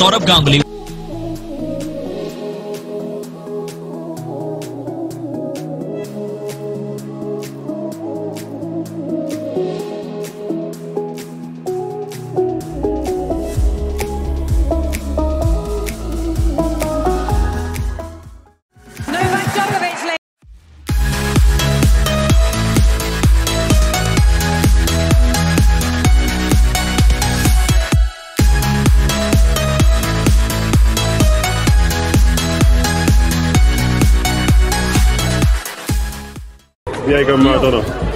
Saurabh Ganguly. Y ahí con Maradona.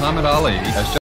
Muhammad Ali has